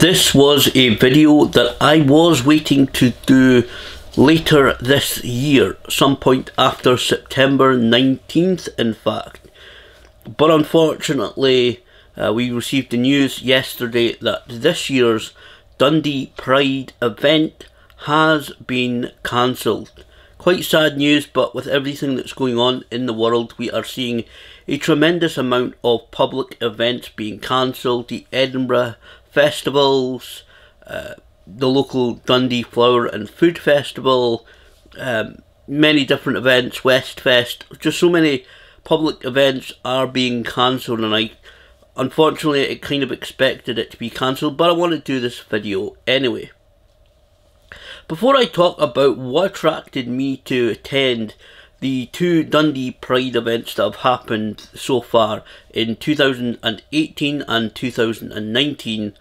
This was a video that I was waiting to do later this year, some point after September 19th in fact. But unfortunately, uh, we received the news yesterday that this year's Dundee Pride event has been cancelled. Quite sad news, but with everything that's going on in the world, we are seeing a tremendous amount of public events being cancelled. The Edinburgh festivals, uh, the local Dundee Flower and Food Festival, um, many different events, Westfest, just so many public events are being cancelled and I unfortunately I kind of expected it to be cancelled but I want to do this video anyway. Before I talk about what attracted me to attend the two Dundee Pride events that have happened so far in 2018 and 2019,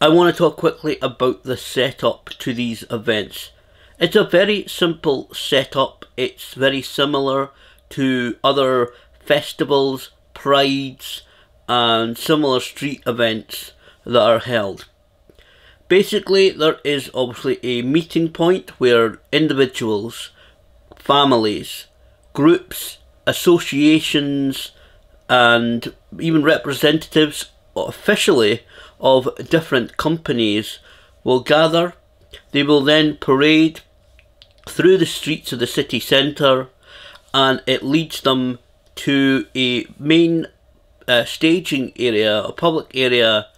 I want to talk quickly about the setup to these events. It's a very simple setup, it's very similar to other festivals, prides, and similar street events that are held. Basically, there is obviously a meeting point where individuals, families, groups, associations, and even representatives officially of different companies will gather. They will then parade through the streets of the city centre and it leads them to a main uh, staging area, a public area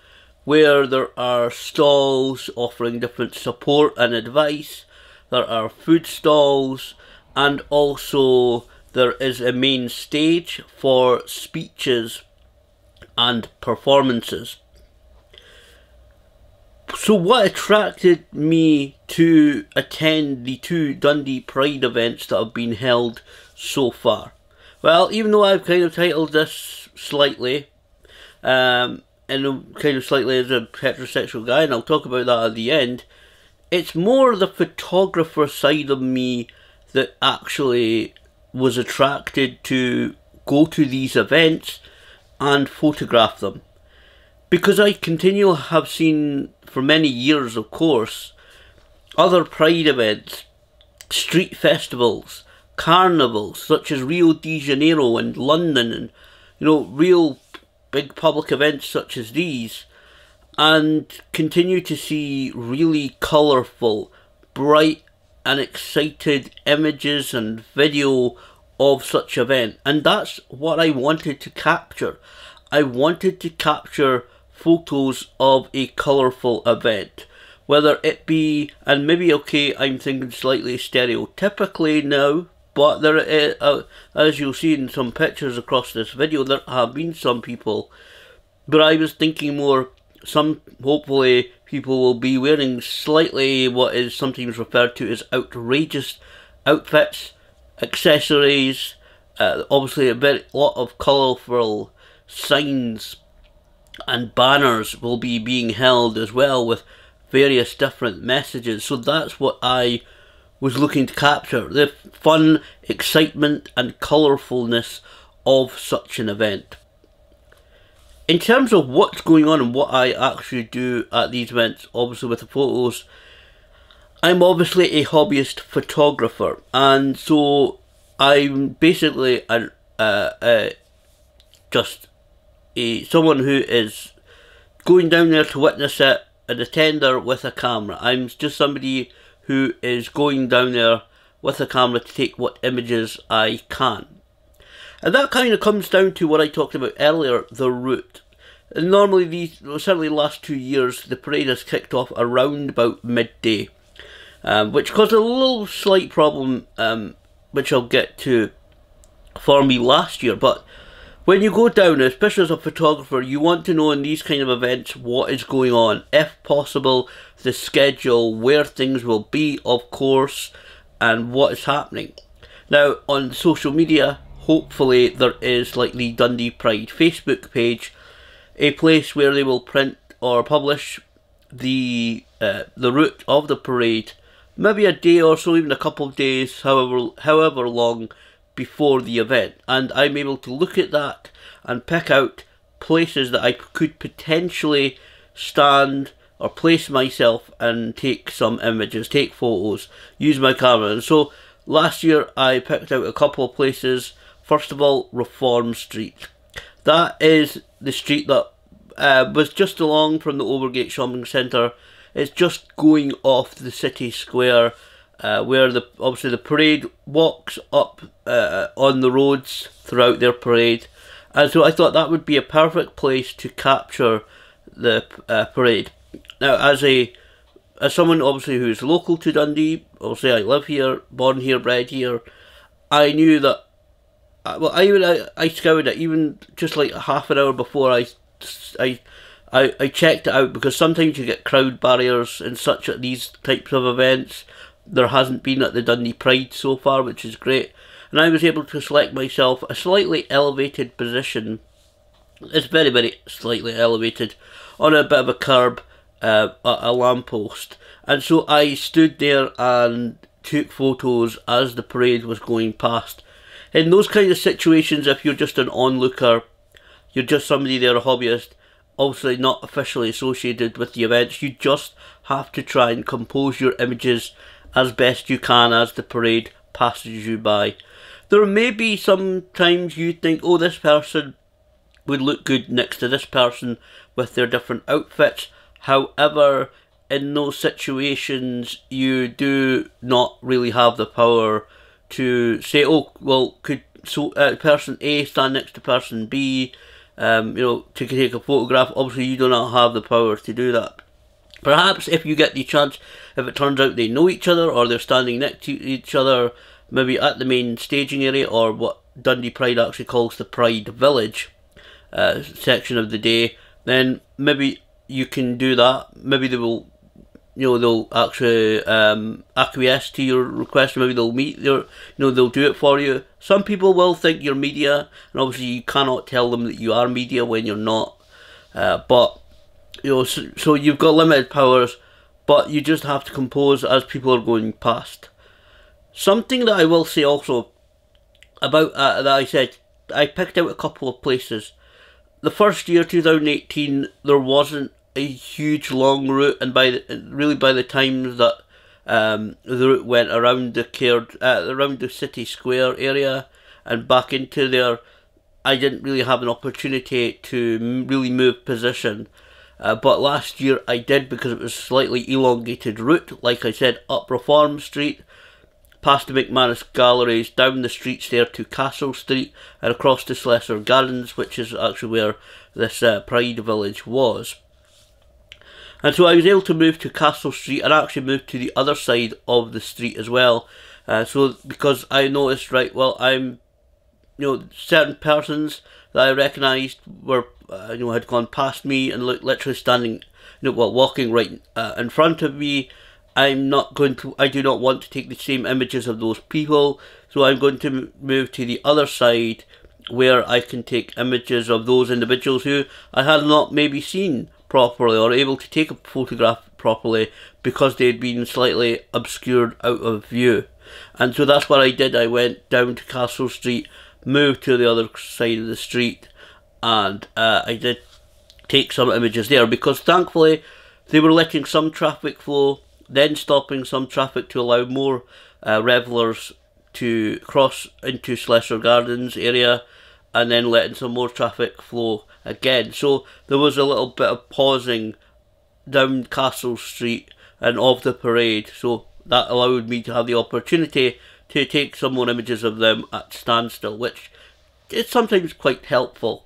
where there are stalls offering different support and advice. There are food stalls and also there is a main stage for speeches and performances. So what attracted me to attend the two Dundee Pride events that have been held so far? Well, even though I've kind of titled this slightly, um, and kind of slightly as a heterosexual guy, and I'll talk about that at the end, it's more the photographer side of me that actually was attracted to go to these events and photograph them. Because I continually have seen for many years, of course, other pride events, street festivals, carnivals such as Rio de Janeiro and London and you know real big public events such as these and continue to see really colourful, bright and excited images and video of such event and that's what I wanted to capture. I wanted to capture photos of a colourful event whether it be and maybe okay I'm thinking slightly stereotypically now but there is, uh, as you'll see in some pictures across this video there have been some people but I was thinking more some hopefully people will be wearing slightly what is sometimes referred to as outrageous outfits, accessories, uh, obviously a bit lot of colourful signs and banners will be being held as well with various different messages. So that's what I was looking to capture, the fun, excitement and colourfulness of such an event in terms of what's going on and what I actually do at these events, obviously with the photos, I'm obviously a hobbyist photographer, and so I'm basically a, a, just a someone who is going down there to witness it, an attender with a camera. I'm just somebody who is going down there with a camera to take what images I can. And that kind of comes down to what I talked about earlier, the route. And normally these, certainly the last two years, the parade has kicked off around about midday. Um, which caused a little slight problem, um, which I'll get to for me last year. But when you go down, especially as a photographer, you want to know in these kind of events what is going on. If possible, the schedule, where things will be, of course, and what is happening. Now, on social media, hopefully there is like the Dundee Pride Facebook page, a place where they will print or publish the uh, the route of the parade, maybe a day or so, even a couple of days, however however long before the event, and I'm able to look at that and pick out places that I could potentially stand or place myself and take some images, take photos, use my camera. And so last year I picked out a couple of places. First of all, Reform Street. That is the street that uh, was just along from the Overgate Shopping Centre. It's just going off the city square uh, where the obviously the parade walks up uh, on the roads throughout their parade. And so I thought that would be a perfect place to capture the uh, parade. Now, as a as someone obviously who is local to Dundee, obviously I live here, born here, bred here, I knew that. Uh, well, I even I, I scouted it even just like half an hour before I, I, I, I checked it out because sometimes you get crowd barriers and such at these types of events. There hasn't been at the Dundee Pride so far, which is great. And I was able to select myself a slightly elevated position. It's very, very slightly elevated on a bit of a curb uh, a, a lamppost. And so I stood there and took photos as the parade was going past. In those kind of situations, if you're just an onlooker, you're just somebody there, a hobbyist, obviously not officially associated with the events, you just have to try and compose your images as best you can as the parade passes you by. There may be some times you think, oh, this person would look good next to this person with their different outfits. However, in those situations, you do not really have the power to say, oh, well, could so uh, person A stand next to person B, um, you know, to take a photograph. Obviously, you do not have the power to do that. Perhaps if you get the chance, if it turns out they know each other or they're standing next to each other, maybe at the main staging area or what Dundee Pride actually calls the Pride Village uh, section of the day, then maybe you can do that. Maybe they will, you know, they'll actually um, acquiesce to your request. Maybe they'll meet your, you know, they'll do it for you. Some people will think you're media, and obviously you cannot tell them that you are media when you're not. Uh, but you know, so, so you've got limited powers, but you just have to compose as people are going past. Something that I will say also about uh, that I said, I picked out a couple of places. The first year, 2018, there wasn't a huge long route, and by the, really by the time that um, the route went around the cared, uh, around the city square area and back into there, I didn't really have an opportunity to really move position. Uh, but last year I did because it was a slightly elongated route, like I said, up Reform Street, past the McManus Galleries, down the streets there to Castle Street, and across to Slessor Gardens, which is actually where this uh, Pride Village was. And so I was able to move to Castle Street and actually move to the other side of the street as well. Uh, so because I noticed, right, well, I'm, you know, certain persons that I recognised were, uh, you know, had gone past me and looked literally standing, you know, well, walking right uh, in front of me I'm not going to, I do not want to take the same images of those people, so I'm going to move to the other side where I can take images of those individuals who I had not maybe seen properly or able to take a photograph properly because they had been slightly obscured out of view. And so that's what I did. I went down to Castle Street, moved to the other side of the street, and uh, I did take some images there because thankfully they were letting some traffic flow then stopping some traffic to allow more uh, revellers to cross into Slessor Gardens area and then letting some more traffic flow again. So there was a little bit of pausing down Castle Street and of the parade. So that allowed me to have the opportunity to take some more images of them at standstill, which is sometimes quite helpful.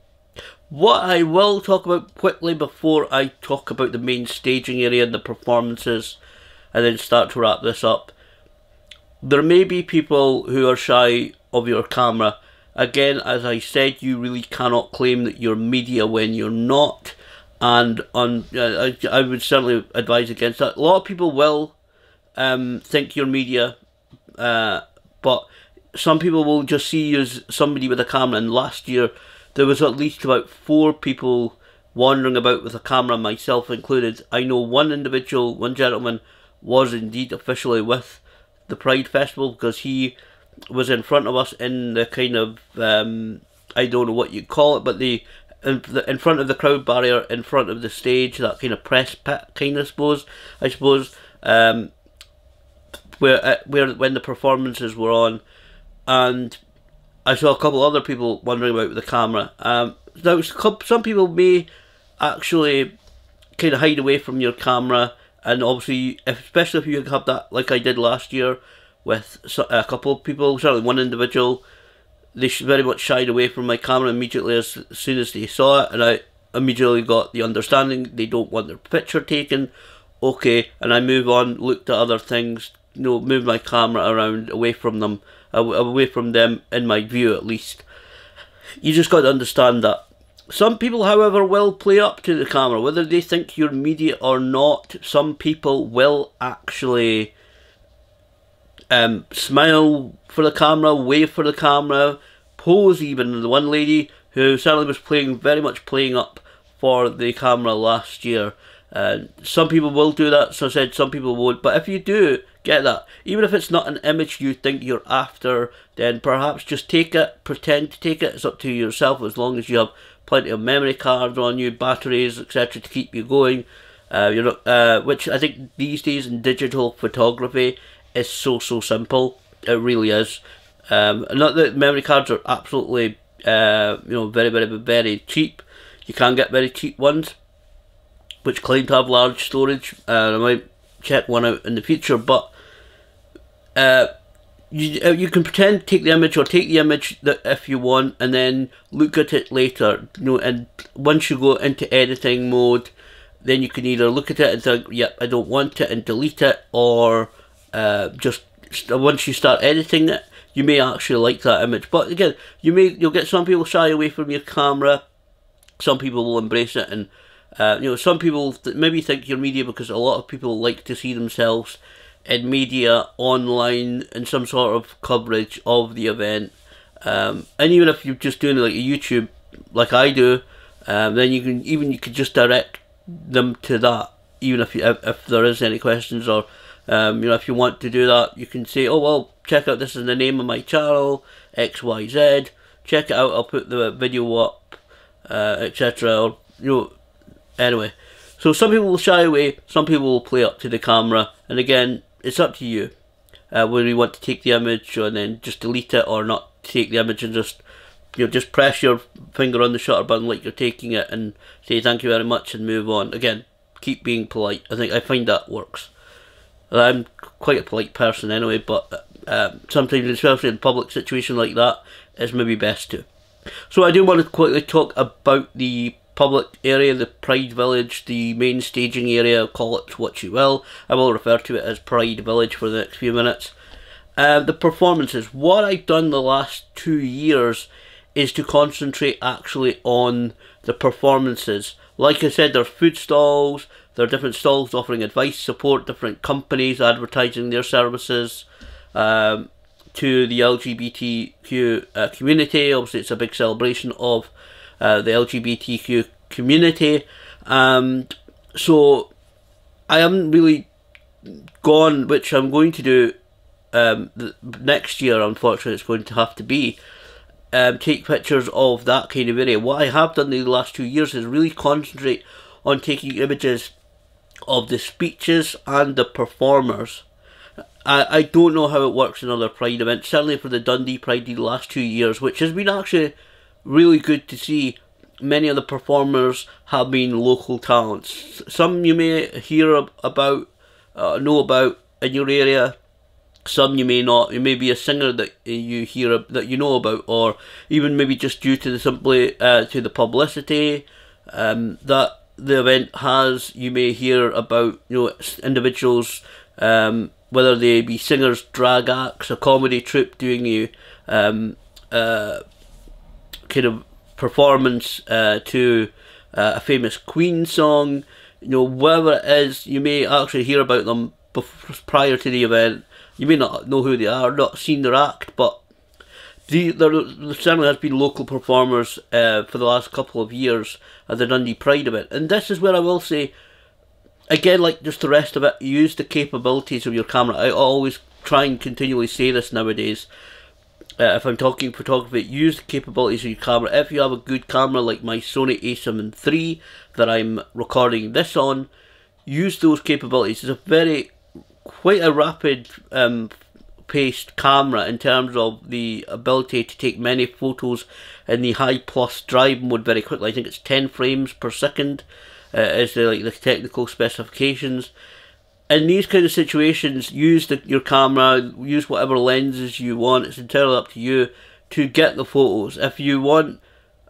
What I will talk about quickly before I talk about the main staging area and the performances and then start to wrap this up. There may be people who are shy of your camera. Again, as I said, you really cannot claim that you're media when you're not. And on, uh, I, I would certainly advise against that. A lot of people will um, think you're media, uh, but some people will just see you as somebody with a camera. And last year, there was at least about four people wandering about with a camera, myself included. I know one individual, one gentleman, was indeed officially with the Pride Festival because he was in front of us in the kind of um, I don't know what you call it, but the in, the, in front of the crowd barrier, in front of the stage, that kind of press pit kind of suppose, I suppose, um, where uh, where when the performances were on, and I saw a couple other people wondering about the camera. Um, now some people may actually kind of hide away from your camera, and obviously, especially if you have that like I did last year with a couple of people, certainly one individual they very much shied away from my camera immediately as, soon as they saw it, and I immediately got the understanding they don't want their picture taken. Okay, and I move on, looked at other things, you know, move my camera around away from them, away from them in my view at least. You just got to understand that. Some people, however, will play up to the camera, whether they think you're media or not. Some people will actually um, smile for the camera, wave for the camera, pose even. The one lady who certainly was playing, very much playing up for the camera last year. Uh, some people will do that, so I said some people won't. But if you do get that, even if it's not an image you think you're after, then perhaps just take it, pretend to take it. It's up to yourself as long as you have plenty of memory cards on you, batteries, etc., to keep you going. Uh, you're not, uh, which I think these days in digital photography is so so simple. It really is. Um, not that memory cards are absolutely uh, you know very very very cheap. You can get very cheap ones, which claim to have large storage. Uh, I might check one out in the future, but uh, you uh, you can pretend take the image or take the image that if you want, and then look at it later. You know, and once you go into editing mode, then you can either look at it and think, "Yep, I don't want it," and delete it, or uh, just once you start editing it, you may actually like that image. But again, you may you'll get some people shy away from your camera. Some people will embrace it, and uh, you know some people maybe think you're media because a lot of people like to see themselves in media online in some sort of coverage of the event. Um, and even if you're just doing like a YouTube, like I do, um, then you can even you could just direct them to that. Even if you, if, if there is any questions or um, you know, if you want to do that, you can say, oh, well, check out, this is the name of my channel, XYZ. Check it out, I'll put the video up, uh, etc. Or, you know, anyway. So some people will shy away, some people will play up to the camera, and again, it's up to you. Uh, whether you want to take the image and then just delete it or not take the image and just you know, just press your finger on the shutter button like you're taking it and say thank you very much and move on. Again, keep being polite. I think I find that works. I'm quite a polite person anyway, but uh, sometimes, especially in a public situation like that, it's maybe best to. So I do want to quickly talk about the public area, the Pride Village, the main staging area, call it what you will. I will refer to it as Pride Village for the next few minutes. Uh, the performances. What I've done the last two years is to concentrate actually on the performances. Like I said, there's food stalls, there are different stalls offering advice, support, different companies advertising their services um, to the LGBTQ uh, community. Obviously, it's a big celebration of uh, the LGBTQ community. Um, so, I haven't really gone, which I'm going to do um, next year, unfortunately, it's going to have to be. Um, take pictures of that kind of area. What I have done the last two years is really concentrate on taking images of the speeches and the performers. I, I don't know how it works in other Pride events, certainly for the Dundee Pride the last two years, which has been actually really good to see. Many of the performers have been local talents. Some you may hear about, uh, know about in your area. Some you may not. You may be a singer that you hear that you know about, or even maybe just due to the simply uh, to the publicity um, that the event has, you may hear about you know individuals, um, whether they be singers, drag acts, a comedy troupe doing you um, uh, kind of performance uh, to uh, a famous Queen song. You know, whatever it is, you may actually hear about them prior to the event. You may not know who they are, not seen their act, but the, there certainly has been local performers uh, for the last couple of years at the Dundee Pride event, and this is where I will say, again, like just the rest of it, use the capabilities of your camera. I always try and continually say this nowadays. uh, if I'm talking photography, use the capabilities of your camera. If you have a good camera like my Sony a7 III that I'm recording this on, use those capabilities. It's a very, quite a rapid um, paced camera in terms of the ability to take many photos in the high plus drive mode very quickly. I think it's 10 frames per second uh, is the, like the technical specifications in these kind of situations, use the, your camera, use whatever lenses you want. It's entirely up to you to get the photos. If you want,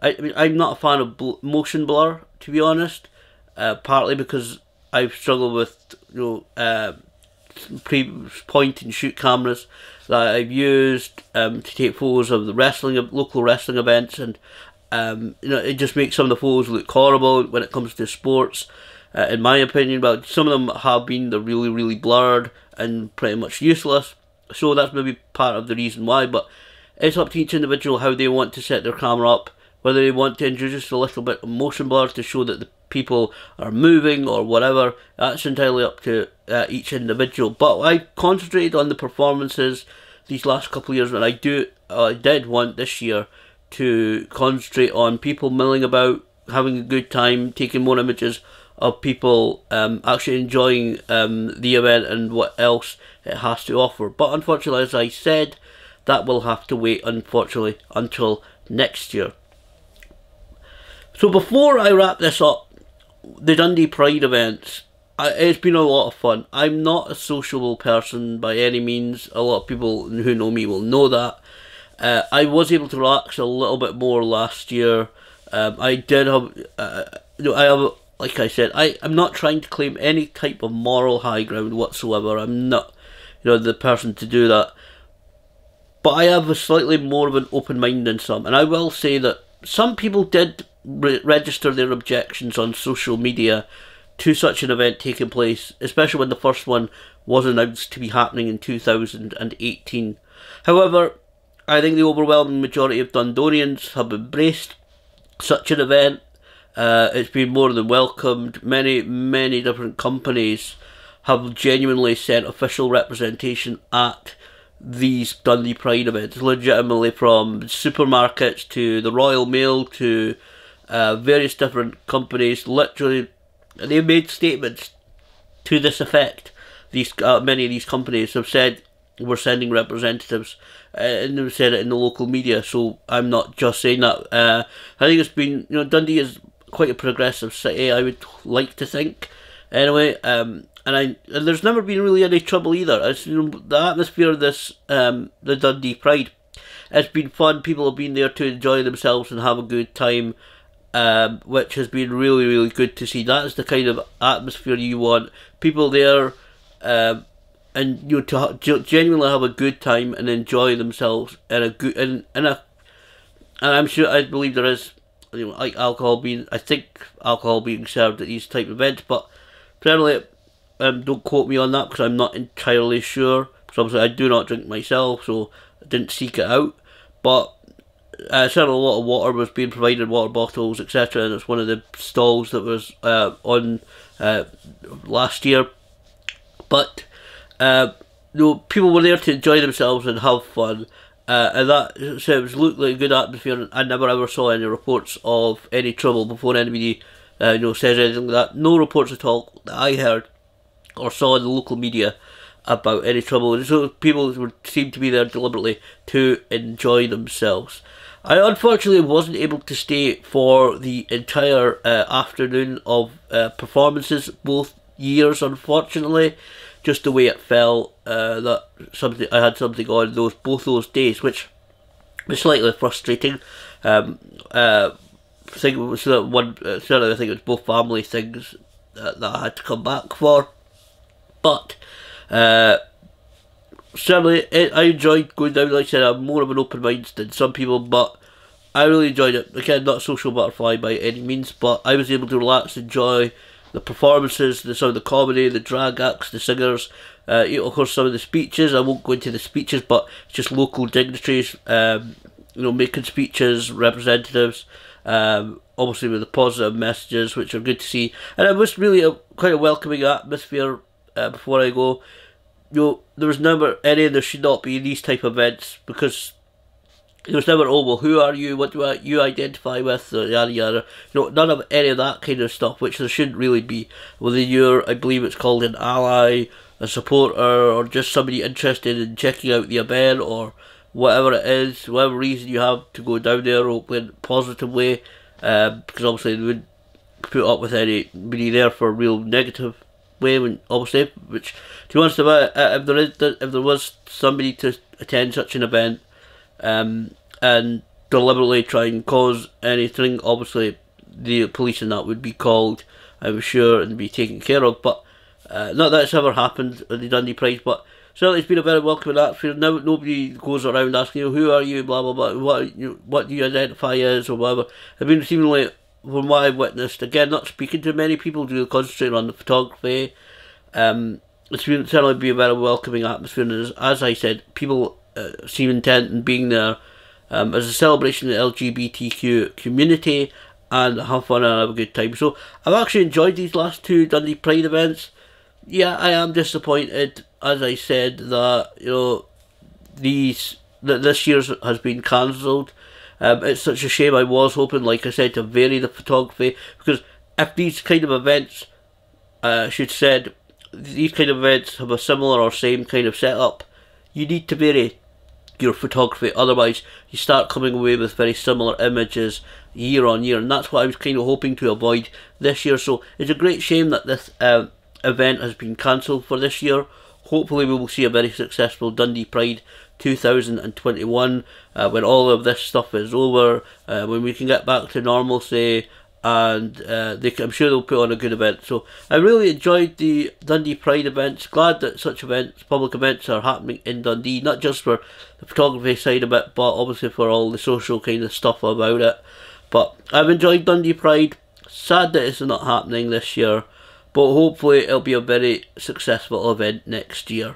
I, I mean, I'm not a fan of bl motion blur, to be honest. Uh, partly because I've struggled with you know uh, point and shoot cameras that I've used um, to take photos of the wrestling of local wrestling events, and um, you know it just makes some of the photos look horrible when it comes to sports uh, in my opinion. But some of them have been they're really really blurred and pretty much useless. So that's maybe part of the reason why. But it's up to each individual how they want to set their camera up. Whether they want to introduce a little bit of motion blur to show that the people are moving or whatever, that's entirely up to uh, each individual. But I concentrated on the performances these last couple of years, and I do, uh, I did want this year to concentrate on people milling about, having a good time, taking more images of people um, actually enjoying um, the event and what else it has to offer. But unfortunately, as I said, that will have to wait, unfortunately, until next year. So before I wrap this up, the Dundee Pride events, I, it's been a lot of fun. I'm not a sociable person by any means. A lot of people who know me will know that. Uh, I was able to relax a little bit more last year. Um, I did have, uh, I have like I said, I, I'm not trying to claim any type of moral high ground whatsoever. I'm not, you know, the person to do that. But I have a slightly more of an open mind than some. And I will say that some people did re register their objections on social media to such an event taking place, especially when the first one was announced to be happening in 2018. However, I think the overwhelming majority of Dundonians have embraced such an event uh, it's been more than welcomed. Many, many different companies have genuinely sent official representation at these Dundee Pride events, legitimately from supermarkets to the Royal Mail to uh, various different companies. Literally, they made statements to this effect. These uh, many of these companies have said we're sending representatives, uh, and they've said it in the local media. So I'm not just saying that. Uh, I think it's been you know Dundee is quite a progressive city, I would like to think. Anyway, um, and I and there's never been really any trouble either. It's you know, the atmosphere of this um, the Dundee Pride. It's been fun. People have been there to enjoy themselves and have a good time, um, which has been really really good to see. That is the kind of atmosphere you want. People there, um, and you know, to genuinely have a good time and enjoy themselves in a good in, in a. And I'm sure I believe there is you know, like alcohol being, I think alcohol being served at these type of events, but generally, um, don't quote me on that because I'm not entirely sure. Because obviously I do not drink myself, so I didn't seek it out. But uh, certainly a lot of water was being provided, water bottles, etc. And it's one of the stalls that was uh, on uh, last year. But uh, you know, people were there to enjoy themselves and have fun. Uh, and that so it looked like a good atmosphere. I never ever saw any reports of any trouble before anybody, uh, you know, says anything like that. No reports at all that I heard or saw in the local media about any trouble. So people would seem to be there deliberately to enjoy themselves. I unfortunately wasn't able to stay for the entire uh, afternoon of uh, performances both years, unfortunately just the way it fell uh, that something I had something on those both those days, which was slightly frustrating. Um, uh, it was one. Uh, certainly, I think it was both family things uh, that I had to come back for, but. Uh, certainly, it, I enjoyed going down. Like I said, I'm more of an open mind than some people, but I really enjoyed it. Again, not social butterfly by any means, but I was able to relax, enjoy the performances, the some of the comedy, the drag acts, the singers, uh, of course some of the speeches. I won't go into the speeches, but just local dignitaries, um, you know, making speeches, representatives, um, obviously with the positive messages, which are good to see. And it was really a quite a welcoming atmosphere. Uh, before I go, you there was never any, there should not be these type of events because it was never, oh, well, who are you? What do you identify with? Yada, yada. You know, none of any of that kind of stuff, which there shouldn't really be. Whether you're, I believe it's called an ally, a supporter, or just somebody interested in checking out the event, or whatever it is, whatever reason you have to go down there, a positive way, um, because obviously they wouldn't put up with anybody there for real negative way, when obviously, which, to be honest about it, if there, is, if there was somebody to attend such an event, um, and deliberately try and cause anything, obviously the police and that would be called, I'm sure, and be taken care of. But uh, not that it's ever happened at the Dundee Pride, but certainly it's been a very welcoming atmosphere. Now nobody goes around asking you who are you, blah blah blah, what you, what do you identify as or whatever. I mean, seemingly from what I've witnessed, again, not speaking to many people, do concentrate on the photography. Um, it's been certainly been a very welcoming atmosphere, and as, as I said, people uh, seem intent in being there um, as a celebration of the LGBTQ community and have fun and have a good time. So I've actually enjoyed these last two Dundee Pride events. Yeah, I am disappointed, as I said, that you know these that this year's has been cancelled. Um, it's such a shame. I was hoping, like I said, to vary the photography because if these kind of events, uh, should said, these kind of events have a similar or same kind of setup, you need to vary your photography. Otherwise, you start coming away with very similar images year on year, and that's what I was kind of hoping to avoid this year. So it's a great shame that this uh, event has been cancelled for this year. Hopefully, we will see a very successful Dundee Pride 2021 uh, when all of this stuff is over, uh, when we can get back to normalcy and uh, they, I'm sure they'll put on a good event. So I really enjoyed the Dundee Pride events. Glad that such events, public events, are happening in Dundee, not just for the photography side of it, but obviously for all the social kind of stuff about it. But I've enjoyed Dundee Pride. Sad that it's not happening this year, but hopefully it'll be a very successful event next year.